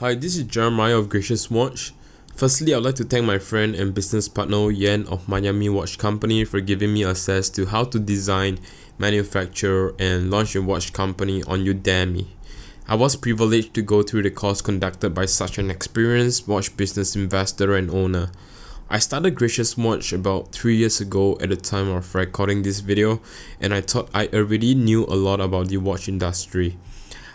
Hi, this is Jeremiah of Gracious Watch. Firstly, I'd like to thank my friend and business partner Jahn of Miami Watch Company for giving me access to how to design, manufacture, and launch a watch company on Udemy. I was privileged to go through the course conducted by such an experienced watch business investor and owner. I started Gracious Watch about 3 years ago at the time of recording this video and I thought I already knew a lot about the watch industry.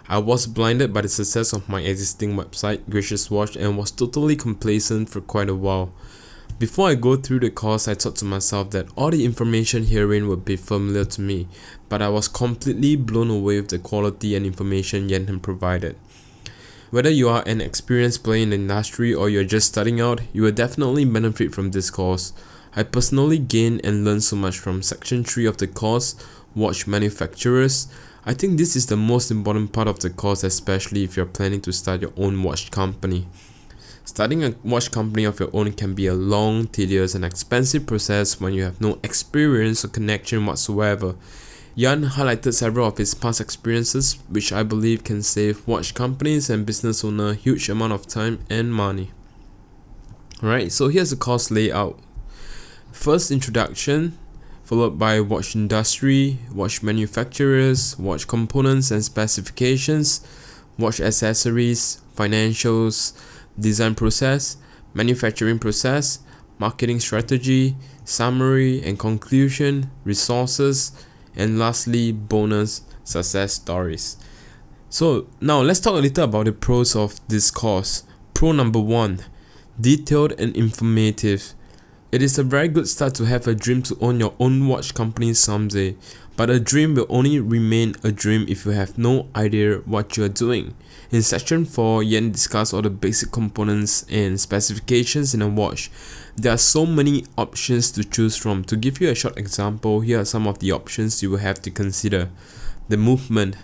I was blinded by the success of my existing website, Gracious Watch, and was totally complacent for quite a while. Before I go through the course, I thought to myself that all the information herein would be familiar to me, but I was completely blown away with the quality and information Jahn provided. Whether you are an experienced player in the industry or you're just starting out, you will definitely benefit from this course. I personally gained and learned so much from section 3 of the course, Watch Manufacturers, I think this is the most important part of the course especially if you're planning to start your own watch company. Starting a watch company of your own can be a long, tedious and expensive process when you have no experience or connection whatsoever. Jahn highlighted several of his past experiences which I believe can save watch companies and business owner a huge amount of time and money. Alright, so here's the course layout. First introduction, followed by watch industry, watch manufacturers, watch components and specifications, watch accessories, financials, design process, manufacturing process, marketing strategy, summary and conclusion, resources, and lastly bonus success stories. So now let's talk a little about the pros of this course. Pro number one, detailed and informative. It is a very good start to have a dream to own your own watch company someday, but a dream will only remain a dream if you have no idea what you are doing. In section 4, Jahn discuss all the basic components and specifications in a watch. There are so many options to choose from. To give you a short example, here are some of the options you will have to consider. The movement,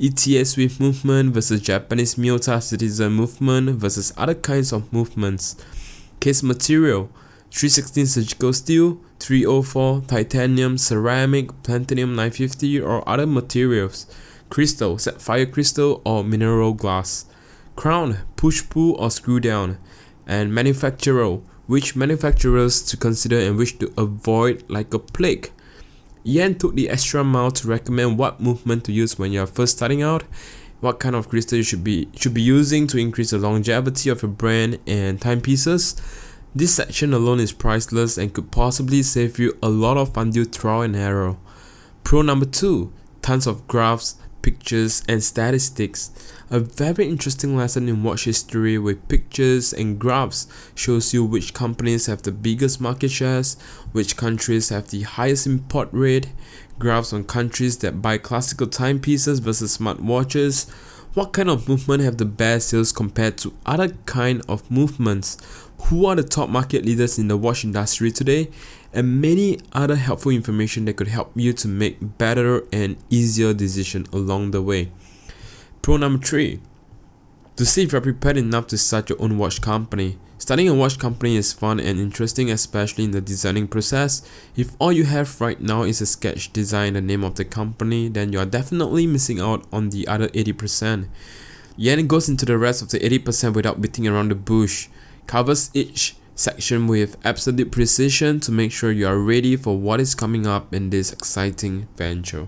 ETA Swiss movement versus Japanese Miyota Citizen movement versus other kinds of movements. Case material, 316 surgical steel, 304 titanium, ceramic, platinum 950 or other materials, crystal, sapphire crystal or mineral glass, crown, push pull or screw down, and manufacturer, which manufacturers to consider and which to avoid like a plague. Jahn took the extra mile to recommend what movement to use when you are first starting out, what kind of crystal you should be should be using to increase the longevity of your brand and timepieces, this section alone is priceless and could possibly save you a lot of undue trial and error. Pro number 2. Tons of graphs, pictures and statistics. A very interesting lesson in watch history with pictures and graphs shows you which companies have the biggest market shares, which countries have the highest import rate, graphs on countries that buy classical timepieces versus smartwatches, what kind of movement have the best sales compared to other kind of movements, who are the top market leaders in the watch industry today, and many other helpful information that could help you to make better and easier decision along the way. Pro number 3. To see if you're prepared enough to start your own watch company. Starting a watch company is fun and interesting especially in the designing process. If all you have right now is a sketch design the name of the company then you are definitely missing out on the other 80%. Jahn goes into the rest of the 80% without beating around the bush covers each section with absolute precision to make sure you are ready for what is coming up in this exciting venture.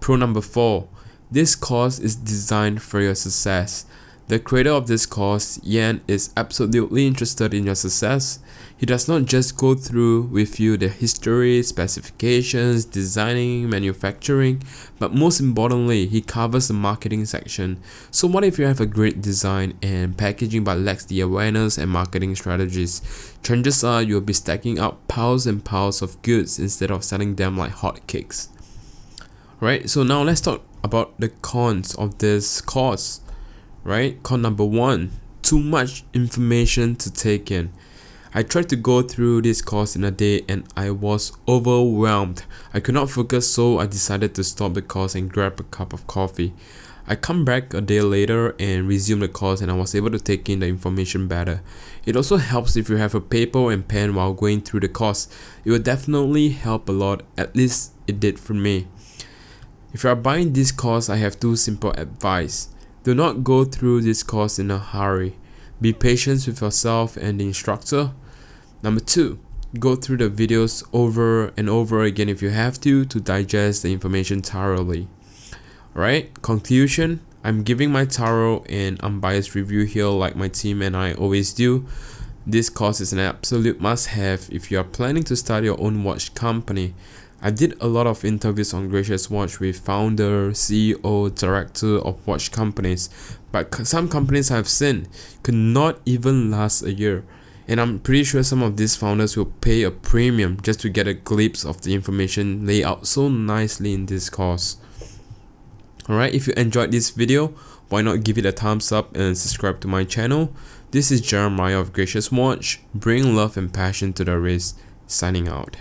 Pro number 4. This course is designed for your success. The creator of this course, Jahn, is absolutely interested in your success. He does not just go through with you the history, specifications, designing, manufacturing, but most importantly, he covers the marketing section. So what if you have a great design and packaging but lacks the awareness and marketing strategies? Chances are you'll be stacking up piles and piles of goods instead of selling them like hotcakes. Right, so now let's talk about the cons of this course right? Con number one, too much information to take in. I tried to go through this course in a day and I was overwhelmed. I could not focus so I decided to stop the course and grab a cup of coffee. I come back a day later and resume the course and I was able to take in the information better. It also helps if you have a paper and pen while going through the course. It will definitely help a lot, at least it did for me. If you are buying this course, I have two simple advice. Do not go through this course in a hurry. Be patient with yourself and the instructor. Number two, go through the videos over and over again if you have to to digest the information thoroughly. Alright, conclusion I'm giving my thorough and unbiased review here like my team and I always do. This course is an absolute must have if you are planning to start your own watch company. I did a lot of interviews on Gracious Watch with founder, CEO, director of watch companies, but some companies I've seen could not even last a year. And I'm pretty sure some of these founders will pay a premium just to get a glimpse of the information laid out so nicely in this course. Alright, if you enjoyed this video, why not give it a thumbs up and subscribe to my channel. This is Jeremiah of Gracious Watch, bring love and passion to the race, signing out.